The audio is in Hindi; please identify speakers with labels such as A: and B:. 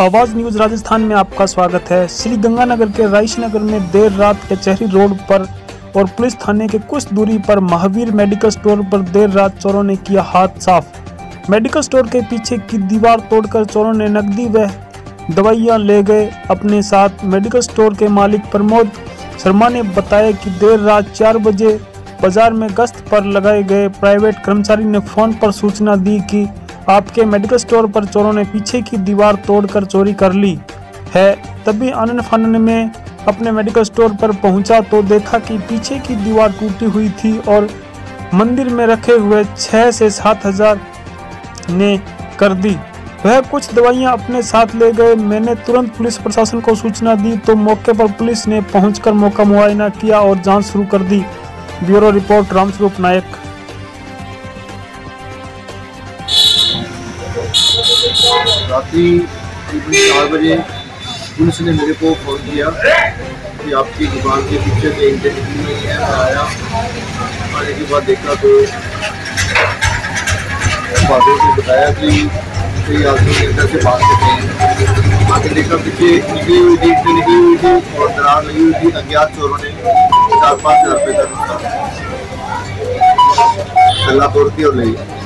A: आवाज़ न्यूज़ राजस्थान में आपका स्वागत है। श्री गंगानगर के राइस नगर में देर रात कचहरी रोड पर और पुलिस थाने के कुछ दूरी पर महावीर मेडिकल स्टोर पर देर रात चोरों ने किया हाथ साफ़। मेडिकल स्टोर के पीछे की दीवार तोड़कर चोरों ने नकदी व दवाइयाँ ले गए। अपने साथ मेडिकल स्टोर के मालिक प्रमोद शर्मा ने बताया कि देर रात चार बजे बाज़ार में गश्त पर लगाए गए प्राइवेट कर्मचारी ने फ़ोन पर सूचना दी कि आपके मेडिकल स्टोर पर चोरों ने पीछे की दीवार तोड़कर चोरी कर ली है। तभी आनंद फानन में अपने मेडिकल स्टोर पर पहुँचा तो देखा कि पीछे की दीवार टूटी हुई थी और मंदिर में रखे हुए छः से सात हज़ार ने कर दी। वह कुछ दवाइयाँ अपने साथ ले गए। मैंने तुरंत पुलिस प्रशासन को सूचना दी तो मौके पर पुलिस ने पहुंचकर मौका मुआयना किया और जाँच शुरू कर दी। Bureau report, Ramswaroop Nayak.
B: रात्रि करीबन चार बजे पुलिस ने मेरे को फ़ोन किया कि आपकी दुकान के पीछे से निकली हुई है मैं आया। आने के बाद देखा तो बादों ने बताया कि कई आदमी अंदर से बाहर से गए आगे देखा पीछे निकली हुई थी इंजन निकली हुई थी और दरार लगी हुई थी, अज्ञात चोरों ने चार पाँच हज़ार रुपये का नुकसान गला तोड़ के और गया